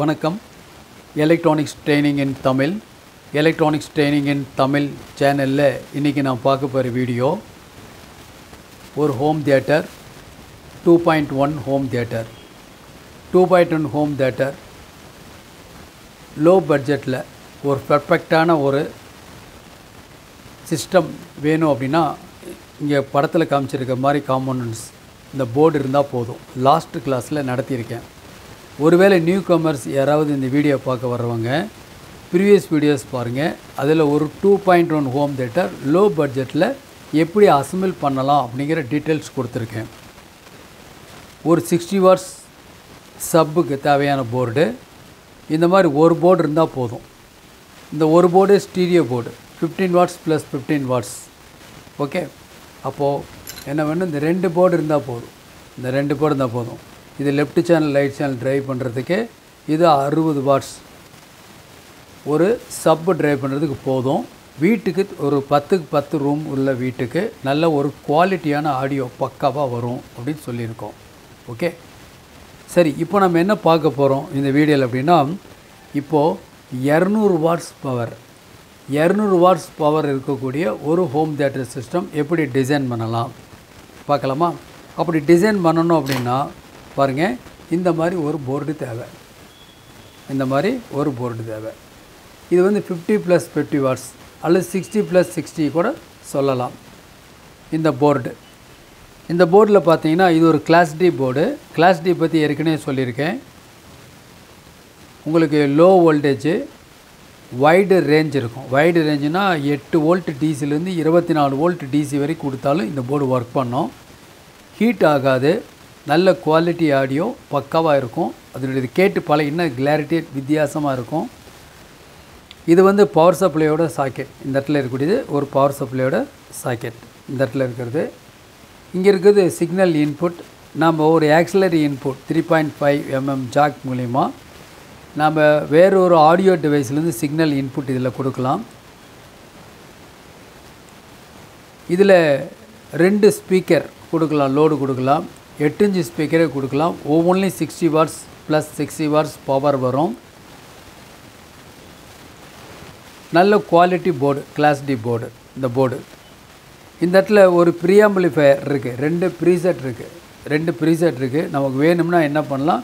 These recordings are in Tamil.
வணக்கம். Electronics training in Tamil electronics training in Tamil சேனலில் இன்றைக்கி நான் பார்க்க போகிற வீடியோ ஒரு home theatre two point one home theatre two point one home theatre low பட்ஜெட்டில் ஒரு பர்ஃபெக்டான ஒரு சிஸ்டம் வேணும் அப்படின்னா இங்கே படத்தில் காமிச்சிருக்க மாதிரி காம்போனன்ட்ஸ் இந்த போர்டு இருந்தால் போதும். லாஸ்ட் கிளாஸில் நடத்தியிருக்கேன். ஒருவேளை நியூ கமர்ஸ் யாராவது இந்த வீடியோ பார்க்க வர்றவங்க ப்ரீவியஸ் வீடியோஸ் பாருங்கள் அதில் ஒரு two point one home theatre low பட்ஜெட்டில் எப்படி அசம்பிள் பண்ணலாம் அப்படிங்கிற டீட்டெயில்ஸ் கொடுத்துருக்கேன். ஒரு சிக்ஸ்டி வாட்ஸ் சப்புக்கு தேவையான போர்டு இந்த மாதிரி ஒரு போர்டு இருந்தால் போதும். இந்த ஒரு board stereo board fifteen watts plus fifteen watts okay அப்போது என்ன வேணும்? இந்த ரெண்டு போர்டு இருந்தால் போதும். இந்த ரெண்டு போர்டு இருந்தால் போதும். இது left channel right channel drive பண்ணுறதுக்கு இது அறுபது வாட்ஸ் ஒரு சப்பு ட்ரைவ் பண்ணுறதுக்கு போதும். வீட்டுக்கு ஒரு பத்துக்கு பத்து ரூம் உள்ள வீட்டுக்கு நல்ல ஒரு குவாலிட்டியான ஆடியோ பக்காவாக வரும் அப்படின்னு சொல்லியிருக்கோம். ஓகே சரி இப்போ நம்ம என்ன பார்க்க போகிறோம் இந்த வீடியோவில் அப்படின்னா இப்போது இரநூறு வாட்ஸ் பவர் இரநூறு வாட்ஸ் பவர் இருக்கக்கூடிய ஒரு ஹோம் தேட்டர் சிஸ்டம் எப்படி டிசைன் பண்ணலாம்? பார்க்கலாமா? அப்படி டிசைன் பண்ணணும் அப்படின்னா பாருங்கள் இந்த மாதிரி ஒரு போர்டு தேவை. இந்த மாதிரி ஒரு போர்டு தேவை. இது வந்து ஃபிஃப்டி ப்ளஸ் ஃபிஃப்டி வாட்ஸ் அல்லது சிக்ஸ்டி ப்ளஸ் சிக்ஸ்டி கூட சொல்லலாம். இந்த போர்டு இந்த போர்டில் பார்த்தீங்கன்னா இது ஒரு class D board class D பற்றி ஏற்கனவே சொல்லியிருக்கேன். உங்களுக்கு லோ வோல்டேஜு வைடு ரேஞ்ச் இருக்கும். வைடு ரேஞ்சுனா எட்டு வோல்ட் டிசிலேருந்து இருபத்தி நாலு வோல்ட் டிசி வரைக்கும் கொடுத்தாலும் இந்த போர்டு ஒர்க் பண்ணோம். ஹீட் ஆகாது. நல்ல குவாலிட்டி ஆடியோ பக்காவாக இருக்கும். அதனுடைய கேட்டு பல இன்னும் கிளாரிட்டி வித்தியாசமாக இருக்கும். இது வந்து பவர் சப்ளையோட சாக்கெட் இந்த இடத்துல இருக்கக்கூடியது ஒரு பவர் சப்ளையோட சாக்கெட் இந்த இடத்துல இருக்கிறது. இங்கே இருக்கிறது சிக்னல் இன்புட் நம்ம ஒரு auxiliary input three point five MM jack மூலிமா நாம் வேறு ஒரு ஆடியோ டிவைஸ்லேருந்து சிக்னல் இன்புட் இதில் கொடுக்கலாம். இதில் ரெண்டு ஸ்பீக்கர் கொடுக்கலாம் லோடு கொடுக்கலாம். எட்டு இன்ச்சு ஸ்பீக்கரே கொடுக்கலாம். ஒவ்வொன்றிலையும் sixty watts plus sixty watts power வரும். நல்ல quality board class D board இந்த போர்டு இந்த இடத்துல ஒரு ப்ரீஆம்பிளிஃபயர் இருக்குது ரெண்டு ப்ரீசெட் இருக்குது ரெண்டு ப்ரீசெட் இருக்குது நமக்கு வேணும்னா என்ன பண்ணலாம்?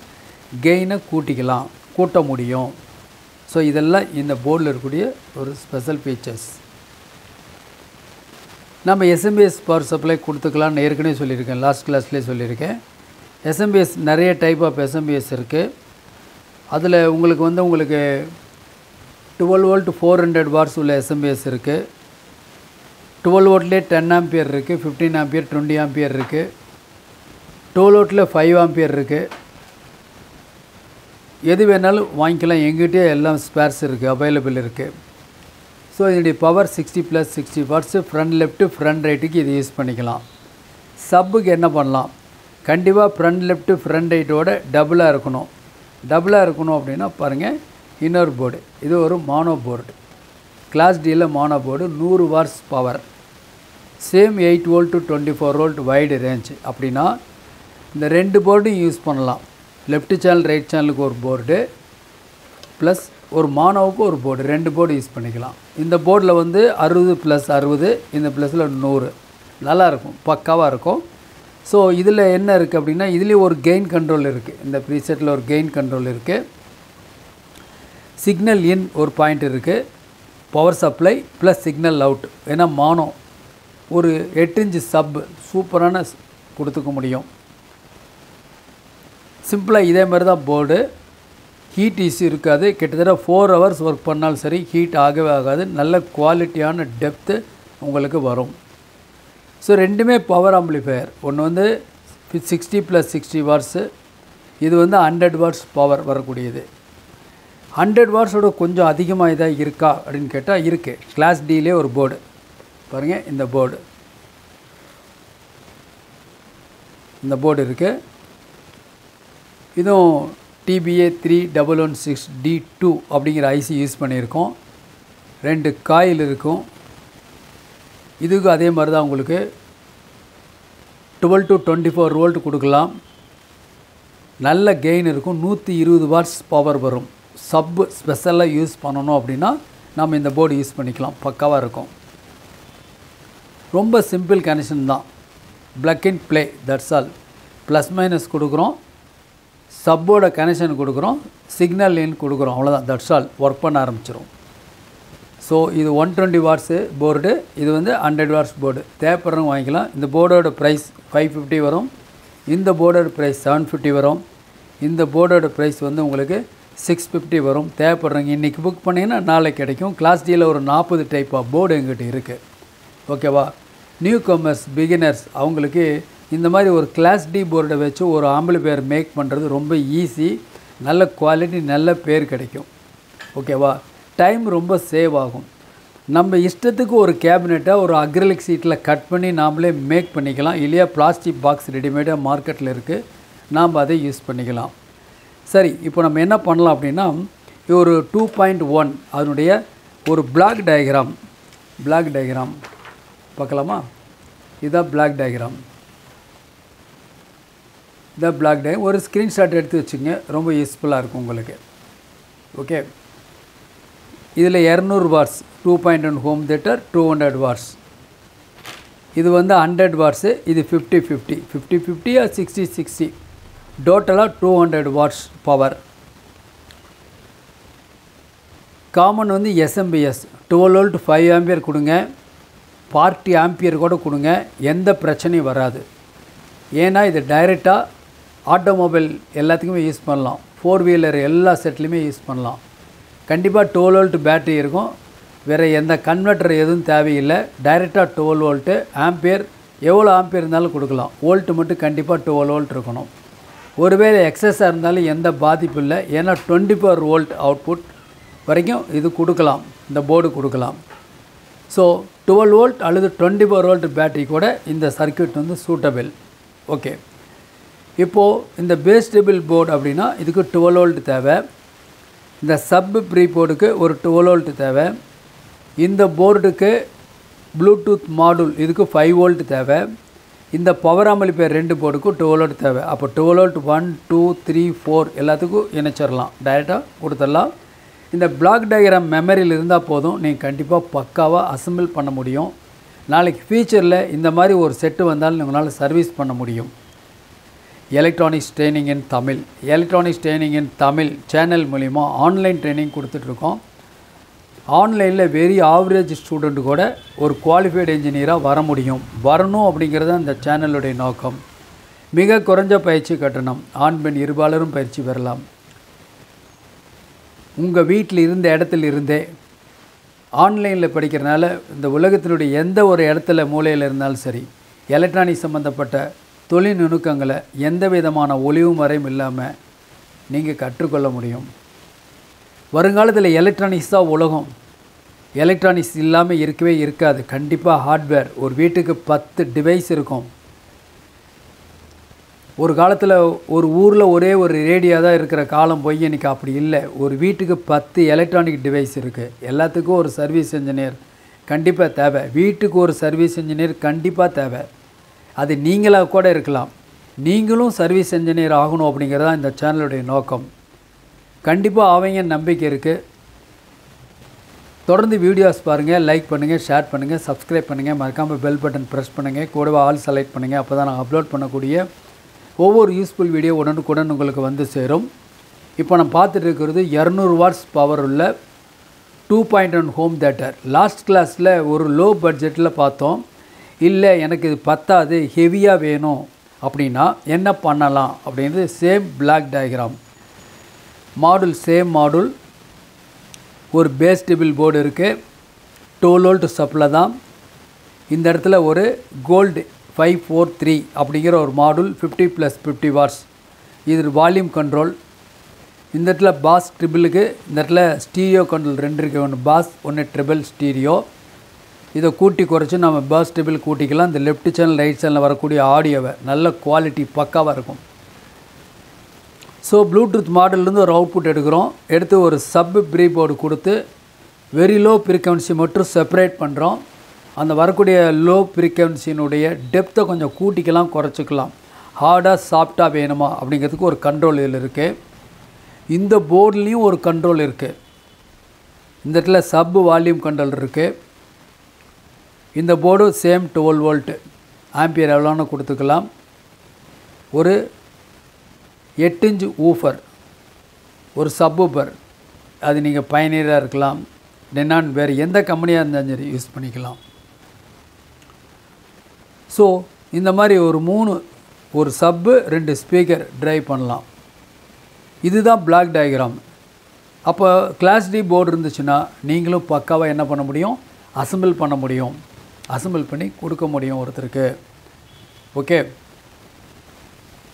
கெயினை கூட்டிக்கலாம். கூட்ட முடியும். ஸோ இதெல்லாம் இந்த போர்டில் இருக்கக்கூடிய ஒரு ஸ்பெஷல் ஃபீச்சர்ஸ் நம்ம எஸ்எம்பிஎஸ் பவர் சப்ளை கொடுத்துக்கலாம்னு ஏற்கனவே சொல்லியிருக்கேன் லாஸ்ட் கிளாஸ்லேயே சொல்லியிருக்கேன். எஸ்எம்பிஎஸ் நிறைய டைப் ஆஃப் எஸ்எம்பிஎஸ் இருக்குது அதில் உங்களுக்கு வந்து உங்களுக்கு twelve volt four hundred watts உள்ள எஸ்எம்பிஎஸ் இருக்குது டுவெல் வோல்ட்லேயே டென் ஆம்பியர் இருக்குது ஃபிஃப்டீன் ஆம்பியர் டுவெண்ட்டி ஆம்பியர் இருக்குது டுவெல் வோல்ட்டில் ஃபைவ் ஆம்பியர் இருக்குது எது வேணாலும் வாங்கிக்கலாம். எங்கிட்டே எல்லாம் ஸ்பேர்ஸ் இருக்குது அவைலபிள் இருக்குது ஸோ இதனுடைய power sixty plus sixty watts front left front ரைட்டுக்கு இது யூஸ் பண்ணிக்கலாம். சப்புக்கு என்ன பண்ணலாம்? கண்டிப்பாக ஃப்ரண்ட் லெஃப்ட்டு ஃப்ரண்ட் ரைட்டோட டபுளாக இருக்கணும். டபுளாக இருக்கணும் அப்படின்னா பாருங்கள் இன்னொரு போர்டு இது ஒரு மானோ போர்டு கிளாஸ் டியில் மானோ போர்டு நூறு watts power same eight volt to twenty four volt wide range அப்படின்னா இந்த ரெண்டு போர்டும் யூஸ் பண்ணலாம். லெஃப்ட் சேனல் ரைட் சேனலுக்கு ஒரு போர்டு ப்ளஸ் ஒரு மானோவுக்கு ஒரு போர்டு ரெண்டு போர்டு யூஸ் பண்ணிக்கலாம். இந்த போர்டில் வந்து அறுபது ப்ளஸ் அறுபது இந்த ப்ளஸில் நூறு. நல்லாயிருக்கும் பக்காவாக இருக்கும். ஸோ இதில் என்ன இருக்குது அப்படின்னா இதுலேயும் ஒரு கெயின் கண்ட்ரோல் இருக்குது இந்த ப்ரீசெட்டில் ஒரு கெயின் கண்ட்ரோல் இருக்குது சிக்னல் இன் ஒரு பாயிண்ட் இருக்குது power supply plus signal out ஏன்னா மானோ ஒரு எட்டு இன்ச்சு சப் சூப்பரான கொடுத்துக்க முடியும். சிம்பிளாக இதே மாதிரி தான் போர்டு ஹீட் இஷ்யூ இருக்காது. கிட்டத்தட்ட ஃபோர் ஹவர்ஸ் ஒர்க் பண்ணாலும் சரி ஹீட் ஆகவே ஆகாது. நல்ல குவாலிட்டியான டெப்த்து உங்களுக்கு வரும். ஸோ ரெண்டுமே பவர் ஆம்பிளிஃபையர் ஒன்று வந்து சிக்ஸ்டி ப்ளஸ் சிக்ஸ்டி வாட்ஸு இது வந்து ஹண்ட்ரட் வாட்ஸ் பவர் வரக்கூடியது. ஹண்ட்ரட் வாட்ஸோட கொஞ்சம் அதிகமாக இதாக இருக்கா அப்படின்னு கேட்டால் இருக்குது கிளாஸ் டிலே ஒரு போர்டு பாருங்கள் இந்த போர்டு இந்த போர்டு இருக்குது இதுவும் TPA three double one six D two அப்படிங்கிற ஐசி யூஸ் பண்ணியிருக்கோம். ரெண்டு காயில் இருக்கும். இதுக்கு அதே மாதிரி தான் உங்களுக்கு twelve to twenty four volt கொடுக்கலாம். நல்ல கெயின் இருக்கும். நூற்றி இருபது வாட்ஸ் பவர் வரும். சப்பு ஸ்பெஷலாக யூஸ் பண்ணணும் அப்படின்னா நம்ம இந்த போர்டு யூஸ் பண்ணிக்கலாம். பக்காவாக இருக்கும். ரொம்ப சிம்பிள் கனெக்ஷன் தான். Plug and play that's all plus minus கொடுக்குறோம். சப்போட கனெக்ஷன் கொடுக்குறோம் சிக்னல் லைன் கொடுக்குறோம் அவ்வளோதான் தட்ஸ் ஆல் ஒர்க் பண்ண ஆரம்பிச்சிரும். ஸோ இது ஒன் டுவெண்ட்டி வாட்ஸு போர்டு இது வந்து ஹண்ட்ரட் வாட்ஸ் போர்டு தேவைப்படுறவங்க வாங்கிக்கலாம். இந்த போர்டோட ப்ரைஸ் ஃபைவ் ஃபிஃப்டி வரும். இந்த போர்டோட ப்ரைஸ் செவன் ஃபிஃப்டி வரும். இந்த போர்டோட ப்ரைஸ் வந்து உங்களுக்கு சிக்ஸ் ஃபிஃப்டி வரும். தேவைப்படுறவங்க இன்றைக்கி புக் பண்ணிங்கன்னா நாளைக்கு கிடைக்கும். கிளாஸ் டியில் ஒரு நாற்பது டைப் ஆஃப் போர்டு எங்கிட்ட இருக்குது ஓகேவா நியூ கமர்ஸ் பிகினர்ஸ் அவங்களுக்கு இந்த மாதிரி ஒரு கிளாஸ் டி போர்டை வச்சு ஒரு ஆம்பளை பேர் மேக் பண்ணுறது ரொம்ப ஈஸி நல்ல குவாலிட்டி நல்ல பேர் கிடைக்கும். ஓகேவா டைம் ரொம்ப சேவ் ஆகும். நம்ம இஷ்டத்துக்கு ஒரு கேபினெட்டை ஒரு அக்ரலிக் சீட்டில் கட் பண்ணி நாமளே மேக் பண்ணிக்கலாம். இல்லையா பிளாஸ்டிக் பாக்ஸ் ரெடிமேடாக மார்க்கெட்டில் இருக்குது நாம் அதை யூஸ் பண்ணிக்கலாம். சரி இப்போ நம்ம என்ன பண்ணலாம் அப்படின்னா ஒரு டூ பாயிண்ட் ஒன் அதனுடைய ஒரு பிளாக் டயக்ராம் பிளாக் டயக்ராம் பார்க்கலாமா? இதுதான் பிளாக் டயக்ராம் த பிளாக் டே ஒரு ஸ்க்ரீன்ஷாட் எடுத்து வச்சுங்க ரொம்ப யூஸ்ஃபுல்லாக இருக்கும் உங்களுக்கு. ஓகே இதில் இரநூறு watts two point one home theatre two hundred watts இது வந்து ஹண்ட்ரட் வாட்ஸு இது fifty fifty fifty fifty or sixty sixty டோட்டலாக two hundred watts power common வந்து SMPS twelve volt five ampere கொடுங்க. பார்ட்டி ஆம்பியர் கூட கொடுங்க. எந்த பிரச்சனையும் வராது. ஏன்னா இது டைரெக்டாக ஆட்டோமொபைல் எல்லாத்துக்குமே யூஸ் பண்ணலாம். ஃபோர் வீலர் எல்லா செட்லேயுமே யூஸ் பண்ணலாம். கண்டிப்பாக டுவெல் வோல்ட் பேட்டரி இருக்கும். வேறு எந்த கன்வெர்ட்டர் எதுவும் தேவையில்லை. டைரெக்டாக டுவெல் வோல்ட்டு ஆம்பியர் எவ்வளோ ஆம்பியர் இருந்தாலும் கொடுக்கலாம். வோல்ட்டு மட்டும் கண்டிப்பாக டுவெல் வோல்ட் இருக்கணும். ஒருவேளை எக்ஸஸாக இருந்தாலும் எந்த பாதிப்பும் இல்லை. ஏன்னா டுவெண்ட்டி ஃபோர் வோல்ட் அவுட்புட் வரைக்கும் இது கொடுக்கலாம். இந்த போர்டு கொடுக்கலாம். ஸோ டுவெல் வோல்ட் அல்லது டுவெண்ட்டி ஃபோர் வோல்ட் பேட்டரி கூட இந்த சர்க்கியூட் வந்து சூட்டபிள் ஓகே இப்போது இந்த பேஸ்டபிள் போர்டு அப்படின்னா இதுக்கு டுவெல் வோல்ட் தேவை. இந்த சப் ப்ரீ போர்டுக்கு ஒரு டுவெல் வோல்ட் தேவை. இந்த போர்டுக்கு ப்ளூடூத் மாடுல் இதுக்கு ஃபைவ் வோல்ட் தேவை. இந்த பவர் ஆம்பிளிஃபையர் ரெண்டு போர்டுக்கும் டுவெல் வோல்ட் தேவை. அப்போ twelve volt one two three four எல்லாத்துக்கும் இணைச்சிடலாம். டைரெக்டாக கொடுத்துடலாம். இந்த பிளாக் டயக்ராம் மெமரியில் இருந்தால் போதும். நீங்கள் கண்டிப்பாக பக்காவாக அசம்பிள் பண்ண முடியும். நாளைக்கு ஃபியூச்சரில் இந்த மாதிரி ஒரு செட்டு வந்தாலும் உங்களால் சர்வீஸ் பண்ண முடியும். Electronics training in Tamil electronics training in Tamil channel மூலிமா ஆன்லைன் ட்ரைனிங் கொடுத்துட்ருக்கோம். ஆன்லைனில் வெரி ஆவரேஜ் ஸ்டூடெண்ட் கூட ஒரு குவாலிஃபைடு இன்ஜினியராக வர முடியும். வரணும் அப்படிங்கிறது அந்த சேனலுடைய நோக்கம். மிக குறைஞ்ச பயிற்சி கட்டணம். ஆண் பெண் இருபாலரும் பயிற்சி பெறலாம். உங்கள் வீட்டில் இருந்த இடத்துல இருந்தே ஆன்லைனில் படிக்கிறனால இந்த உலகத்தினுடைய எந்த ஒரு இடத்துல மூலையில் இருந்தாலும் சரி எலக்ட்ரானிக் சம்மந்தப்பட்ட தொழில் நுணுக்கங்களை எந்த விதமான ஒளிவு மறையும் இல்லாமல் நீங்கள் கற்றுக்கொள்ள முடியும். வருங்காலத்தில் எலக்ட்ரானிக்ஸ் தான் உலகம். எலக்ட்ரானிக்ஸ் இல்லாமல் இருக்கவே இருக்காது. கண்டிப்பாக ஹார்ட்வேர் ஒரு வீட்டுக்கு பத்து டிவைஸ் இருக்கும். ஒரு காலத்தில் ஒரு ஊரில் ஒரே ஒரு ரேடியோ தான் இருக்கிற காலம் போய் இன்றைக்கி அப்படி இல்லை. ஒரு வீட்டுக்கு பத்து எலக்ட்ரானிக் டிவைஸ் இருக்குது எல்லாத்துக்கும் ஒரு சர்வீஸ் இன்ஜினியர் கண்டிப்பாக தேவை. வீட்டுக்கு ஒரு சர்வீஸ் இன்ஜினியர் கண்டிப்பாக தேவை. அது நீங்களாக கூட இருக்கலாம். நீங்களும் சர்வீஸ் இன்ஜினியர் ஆகணும் அப்படிங்கிறது தான் இந்த சேனலுடைய நோக்கம். கண்டிப்பாக அவங்க நம்பிக்கை இருக்குது தொடர்ந்து வீடியோஸ் பாருங்கள் லைக் பண்ணுங்கள் ஷேர் பண்ணுங்கள் சப்ஸ்கிரைப் பண்ணுங்கள் மறக்காமல் பெல் பட்டன் ப்ரெஸ் பண்ணுங்கள் கூடவே ஆல் செலக்ட் பண்ணுங்கள் அப்போ தான் நான் அப்லோட் பண்ணக்கூடிய ஒவ்வொரு யூஸ்ஃபுல் வீடியோ உடனுக்குடன் உங்களுக்கு வந்து சேரும். இப்போ நான் பார்த்துட்டு இருக்கிறது இரநூறு வாட்ஸ் பவர் உள்ள two point one home theatre last கிளாஸில் ஒரு லோ பட்ஜெட்டில் பார்த்தோம். இல்லை எனக்கு இது பத்தாது ஹெவியாக வேணும். அப்படின்னா என்ன பண்ணலாம்? அப்படின்றது same block diagram module same module ஒரு பேஸ் டேபிள் போர்டு இருக்குது டோல் வோல்ட் சப்ளை தான். இந்த இடத்துல ஒரு கோல்டு ஃபைவ் ஃபோர் த்ரீ அப்படிங்கிற ஒரு module fifty plus fifty watts இது வால்யூம் கண்ட்ரோல் இந்த இடத்துல பாஸ் ட்ரிபிளுக்கு இந்த இடத்துல ஸ்டீரியோ கண்ட்ரோல் ரெண்டு இருக்குது ஒன்று பாஸ் ஒன்று ட்ரிபிள் ஸ்டீரியோ இதை கூட்டி குறைச்சி நம்ம பேர்ஸ் டேபிள் கூட்டிக்கலாம். இந்த லெஃப்ட் சேனல் ரைட் சேனலில் வரக்கூடிய ஆடியோவை நல்ல குவாலிட்டி பக்காவாக இருக்கும். ஸோ ப்ளூடூத் மாடல்லேருந்து ஒரு அவுட்புட் எடுக்கிறோம். எடுத்து ஒரு சப் ப்ரீ போர்டு கொடுத்து வெரி லோ ஃப்ரீக்வன்சி மட்டும் செப்பரேட் பண்ணுறோம் அந்த வரக்கூடிய லோ ஃப்ரீக்வன்சியினுடைய டெப்த்தை கொஞ்சம் கூட்டிக்கலாம் குறைச்சிக்கலாம். ஹார்டாக சாஃப்டாக வேணுமா? அப்படிங்கிறதுக்கு ஒரு கண்ட்ரோல் இதில் இருக்குது இந்த போர்ட்லேயும் ஒரு கண்ட்ரோல் இருக்குது இந்த இடத்துல சப் வால்யூம் கண்ட்ரோல் இருக்குது இந்த போர்டும் சேம் டுவெல் வோல்ட்டு ஆம்பியர் எவ்வளோன்னு கொடுத்துக்கலாம். ஒரு எட்டு இன்ச்சு ஊஃபர் ஒரு சப்பூப்பர் அது நீங்கள் பயனீராக இருக்கலாம். டெனான் வேறு எந்த கம்பெனியாக இருந்தாலும் சரி யூஸ் பண்ணிக்கலாம். ஸோ இந்த மாதிரி ஒரு மூணு ஒரு சப்பு ரெண்டு ஸ்பீக்கர் ட்ரைவ் பண்ணலாம். இதுதான் பிளாக் டயக்ராம் அப்போ கிளாஸ் டி போர்டு இருந்துச்சுன்னா நீங்களும் பக்காவாக என்ன பண்ண முடியும்? அசம்பிள் பண்ண முடியும். அசம்பிள் பண்ணி கொடுக்க முடியும் ஒருத்தருக்கு. ஓகே.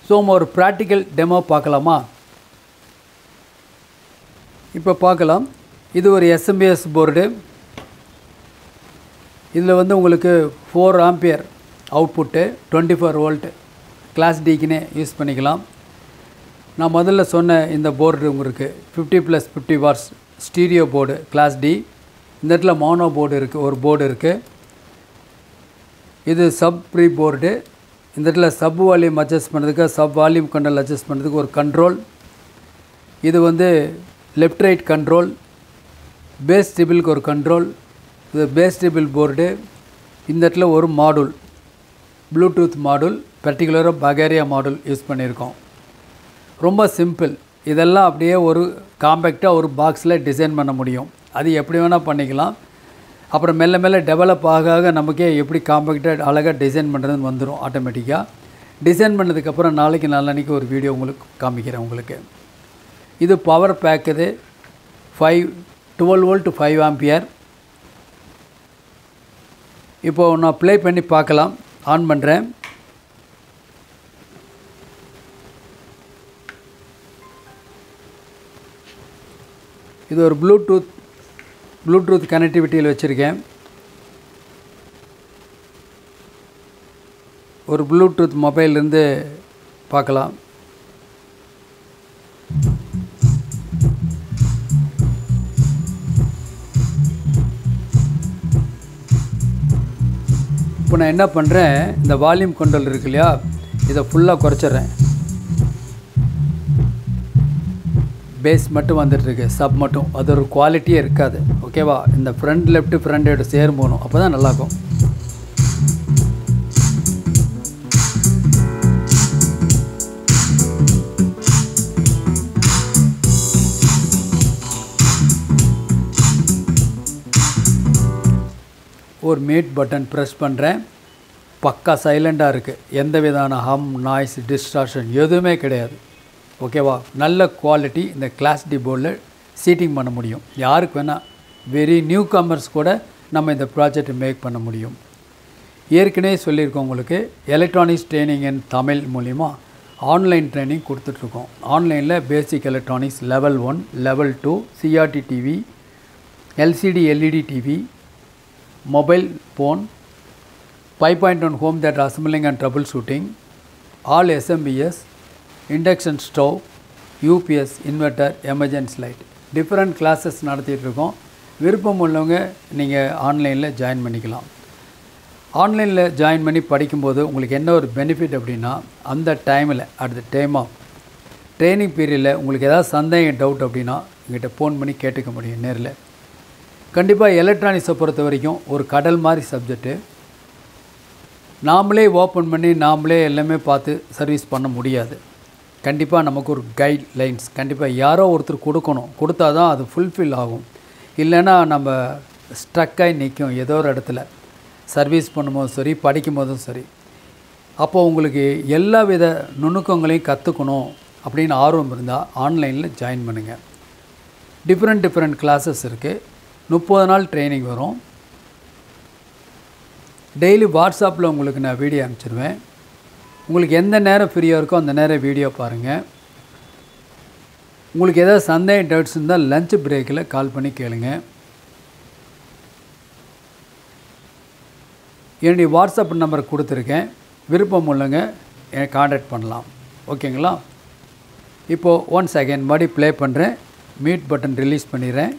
ஸோ நம்ம ஒரு ப்ராக்டிக்கல் டெமோ பார்க்கலாமா? இப்போ பார்க்கலாம். இது ஒரு எஸ்எம்பிஎஸ் போர்டு இதில் வந்து உங்களுக்கு four ampere output twenty four volt class டிக்குன்னே use பண்ணிக்கலாம். நான் முதல்ல சொன்ன இந்த போர்டு உங்களுக்கு fifty plus fifty watts stereo board class D இந்த இடத்துல மோனோ போர்டு இருக்குது ஒரு போர்டு இருக்குது இது சப் ப்ரீ போர்டு இந்த இடத்துல சப் வால்யூம் அட்ஜஸ்ட் பண்ணுறதுக்கு சப் வால்யூம் கண்ட்ரோல் அட்ஜஸ்ட் பண்ணுறதுக்கு ஒரு கண்ட்ரோல் இது வந்து லெஃப்ட் ரைட் கண்ட்ரோல் பேஸ் டிபிளுக்கு ஒரு கண்ட்ரோல் இது பேஸ் டிபிள் போர்டு இந்த இடத்துல ஒரு மாடுல் ப்ளூடூத் மாடுல் பர்டிகுலராக பகேரியா மாடுல் யூஸ் பண்ணியிருக்கோம். ரொம்ப சிம்பிள் இதெல்லாம் அப்படியே ஒரு காம்பேக்டாக ஒரு பாக்ஸில் டிசைன் பண்ண முடியும். அது எப்படி வேணால் பண்ணிக்கலாம். அப்புறம் மெல்ல மெல்ல டெவலப் ஆக ஆக நமக்கே எப்படி காம்பேக்டாக அழகாக டிசைன் பண்ணுறதுன்னு வந்துடும் ஆட்டோமேட்டிக்காக டிசைன் பண்ணதுக்கப்புறம் நாளைக்கு நாளன்னைக்கு ஒரு வீடியோ உங்களுக்கு காமிக்கிறேன் உங்களுக்கு. இது பவர் பேக் இது. Five twelve volt five ampere இப்போது நான் ப்ளே பண்ணி பார்க்கலாம். ஆன் பண்ணுறேன் இது ஒரு ப்ளூடூத் ப்ளூடூத் கனெக்டிவிட்டியில் வச்சுருக்கேன். ஒரு ப்ளூடூத் மொபைல்லேருந்து பார்க்கலாம். இப்போ நான் என்ன பண்ணுறேன் இந்த வால்யூம் கண்ட்ரோல் இருக்கு இல்லையா இதை ஃபுல்லாக குறைச்சிட்றேன். பேஸ் மட்டும் வந்துட்டுருக்கு சப் மட்டும். அது ஒரு குவாலிட்டியே இருக்காது. ஓகேவா இந்த ஃப்ரண்ட் லெஃப்ட் ஃப்ரண்ட் ஹெட் சேரும் போகணும் அப்போ தான் நல்லாயிருக்கும் ஒரு மீட் பட்டன் ப்ரெஸ் பண்ணுறேன் பக்கா சைலண்ட்டாக இருக்குது எந்த விதமான ஹம் நாய்ஸ் டிஸ்ட்ராக்ஷன் எதுவுமே கிடையாது. ஓகேவா? நல்ல குவாலிட்டி இந்த கிளாஸ் டி போர்டில் சீட்டிங் பண்ண முடியும். யாருக்கு வேணால் வெரி நியூ கமர்ஸ் கூட நம்ம இந்த ப்ராஜெக்ட் மேக் பண்ண முடியும். ஏற்கனவே சொல்லியிருக்கோம் உங்களுக்கு எலக்ட்ரானிக்ஸ் ட்ரைனிங் இன் தமிழ் மூலிமா ஆன்லைன் ட்ரைனிங் கொடுத்துட்ருக்கோம். ஆன்லைனில் basic electronics level one level two CRT TV LCD LED TV mobile phone 5.1 home assembling and troubleshooting all SMPS induction stove UPS inverter emergency light. Different classes நடத்திட்டுருக்கோம். விருப்பம் உள்ளவங்க நீங்கள் ஆன்லைனில் ஜாயின் பண்ணிக்கலாம். ஆன்லைனில் ஜாயின் பண்ணி படிக்கும்போது உங்களுக்கு என்ன ஒரு பெனிஃபிட் அப்படின்னா அந்த டைமில் at the time of training பீரியடில் உங்களுக்கு ஏதாவது சந்தேகம் டவுட் அப்படின்னா எங்கிட்ட ஃபோன் பண்ணி கேட்டுக்க முடியும் நேரில். கண்டிப்பாக எலக்ட்ரானிக்ஸை பொறுத்த வரைக்கும் ஒரு கடல் மாதிரி சப்ஜெக்ட்டு நாமளே ஓப்பன் பண்ணி நாமளே எல்லாமே பார்த்து சர்வீஸ் பண்ண முடியாது. கண்டிப்பாக நமக்கு ஒரு கைட் லைன்ஸ் கண்டிப்பாக யாரோ ஒருத்தர் கொடுக்கணும். கொடுத்தா தான் அது ஃபுல்ஃபில் ஆகும். இல்லைன்னா நம்ம ஸ்ட்ரக்காகி நிற்கும் ஏதோ ஒரு இடத்துல. சர்வீஸ் பண்ணும்போதும் சரி படிக்கும் போதும் சரி. அப்போது உங்களுக்கு எல்லா வித நுணுக்கங்களையும் கற்றுக்கணும் அப்படின்னு ஆர்வம் இருந்தால் ஆன்லைனில் ஜாயின் பண்ணுங்கள் டிஃப்ரெண்ட் டிஃப்ரெண்ட் கிளாஸஸ் இருக்குது முப்பது நாள் ட்ரைனிங் வரும். டெய்லி வாட்ஸ்அப்பில் உங்களுக்கு நான் வீடியோ அனுப்பிச்சிடுவேன் உங்களுக்கு எந்த நேரம் ஃப்ரீயாக இருக்கோ அந்த நேரம் வீடியோ பாருங்கள் உங்களுக்கு ஏதாவது சந்தேகம் டவுட்ஸ் இருந்தால் லஞ்ச் பிரேக்கில் கால் பண்ணி கேளுங்க. என்னுடைய வாட்ஸ்அப் நம்பர் கொடுத்துருக்கேன். விருப்பம் உள்ளவங்க என்னை காண்டாக்ட் பண்ணலாம். ஓகேங்களா இப்போது ஒன் செகண்ட் மறுபடி ப்ளே பண்ணுறேன் மியூட் பட்டன் ரிலீஸ் பண்ணிடுறேன்.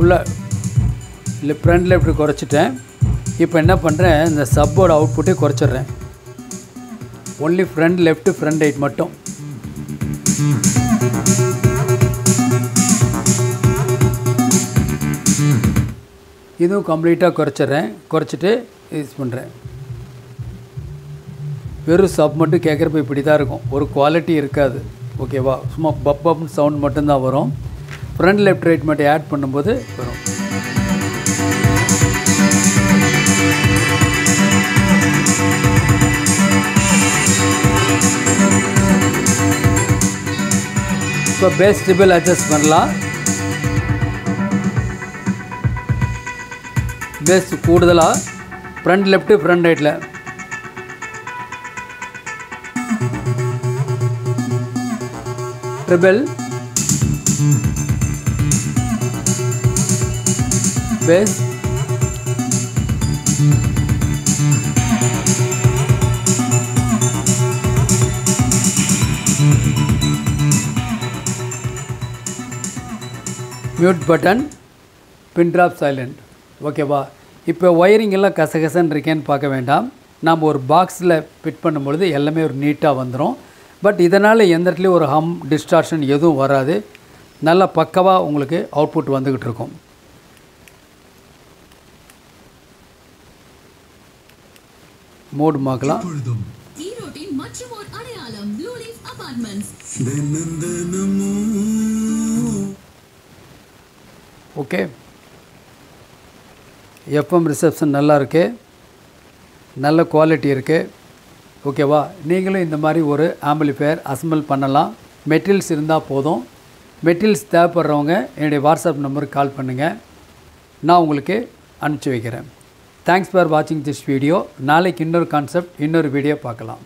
உள்ள இல்லை ஃப்ரண்ட் இப்படி குறைச்சிட்டேன். இப்போ என்ன பண்ணுறேன் இந்த சப்போட அவுட்புட்டே குறைச்சிட்றேன். Only front left front right மட்டும். இதுவும் கம்ப்ளீட்டாக குறைச்சிட்றேன். குறைச்சிட்டு யூஸ் பண்ணுறேன் வெறும் சப் மட்டும் கேட்குறப்ப இப்படி தான் இருக்கும். ஒரு குவாலிட்டி இருக்காது. ஓகேவா சும்மா பப் பப்னு சவுண்ட் மட்டும்தான் வரும். ஃப்ரண்ட் லெஃப்ட் ரைட் மட்டும் ஆட் பண்ணும்போது வரும். இப்போ பேஸ் ட்ரிபிள் அட்ஜஸ்ட் பண்ணலாம். பேஸ் கூடுதலாக ஃப்ரண்ட் லெஃப்ட்டு ஃப்ரண்ட் ரைட்டில் treble bass mute button pin drop silent ஓகேவா இப்போ ஒயரிங் எல்லாம் கசகசன்னு இருக்கேன்னு பார்க்க வேண்டாம். நாம் ஒரு பாக்ஸில் ஃபிட் பண்ணும்பொழுது எல்லாமே ஒரு நீட்டாக வந்துடும் பட் இதனால் எந்த இடத்துலையும் ஒரு ஹம் டிஸ்டார்ஷன் எதுவும் வராது. நல்லா பக்கவாக உங்களுக்கு அவுட்புட் வந்துக்கிட்டு இருக்கும். தினம் தினமும் ஓகே. எஃப்எம் ரிசப்ஷன் நல்லா இருக்கு. நல்ல குவாலிட்டி இருக்குது ஓகேவா நீங்களும் இந்த மாதிரி ஒரு ஆம்பிளிஃபையர் அசம்பிள் பண்ணலாம். மெட்டீரியல்ஸ் இருந்தால் போதும். மெட்டீரியல்ஸ் தேவைப்படுறவங்க என்னுடைய வாட்ஸ்அப் நம்பருக்கு கால் பண்ணுங்கள் நான் உங்களுக்கு அனுப்பிச்சி வைக்கிறேன். தேங்க்ஸ் ஃபார் வாட்சிங் திஸ் வீடியோ நாளைக்கு இன்னொரு கான்செப்ட் இன்னொரு வீடியோ பார்க்கலாம்.